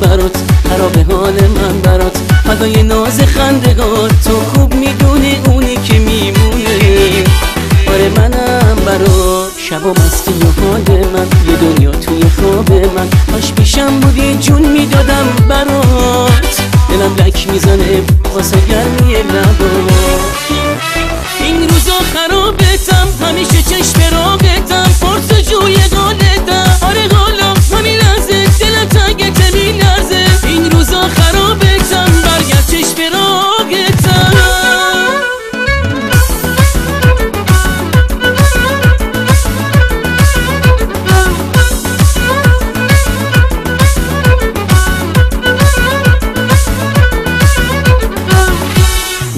برات خراب حال من برات. فدای ناز خندگات تو خوب می‌دونی اونی که میمونه. آره منم برات. شب و مستی و حال من یه دنیا توی خواب من. کاش پیشم بودی جون می‌دادم برات. دلم لک می‌زنه واسه گرمی لبات این روزا خرابتم همیشه چشم راقتم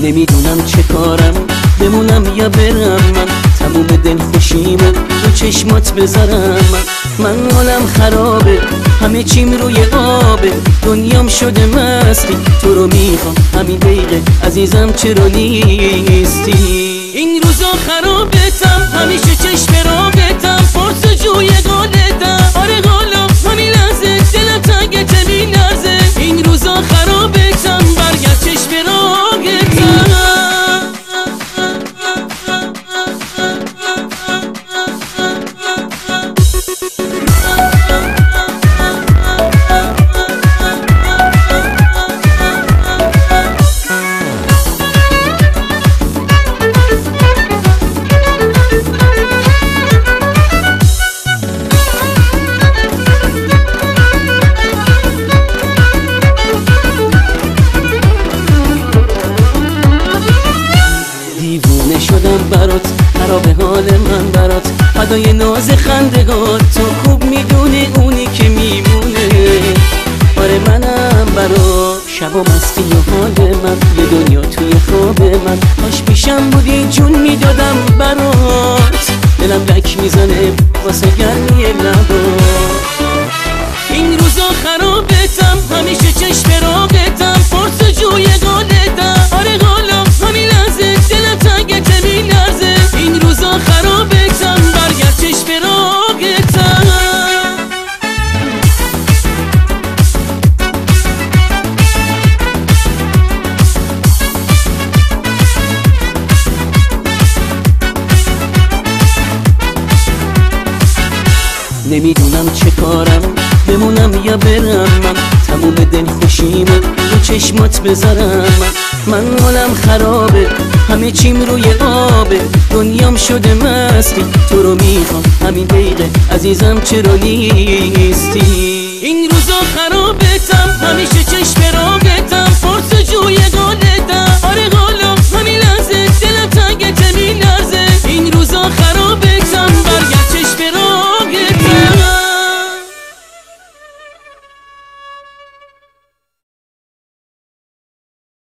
نمی‌دونم چه کارم بمونم یا برم من. تموم دل خوشیمو رو چشمات بذارم من. من حالم خرابه همه چیم روی آبه. دنیام شده مستی تو رو می‌خوام. همین دقیقه عزیزم چرا نیستی؟ این روزا خرابتم همیشه چشم راقتم برات خراب حال من برات. فدای ناز خندگات تو خوب می‌دونی اونی که میمونه. آره منم برات. شب و مستی و حال من یه دنیا توی خواب من. کاش پیشم بودی جون می‌دادم برات. دلم لک می‌زنه واسه گرمی لبات. این روزا خرابتم همیشه چشم راقتم نمی‌دونم چه کارم. بمونم یا برم من. تموم دل خوشیمو رو چشمات بذارم من. من حالم خرابه. همه چیم روی آبه. دنیام شده مستی. تو رو می‌خوام. همین دقیقه. عزیزم چرا نیستی؟ این روزا خرابتم. همیشه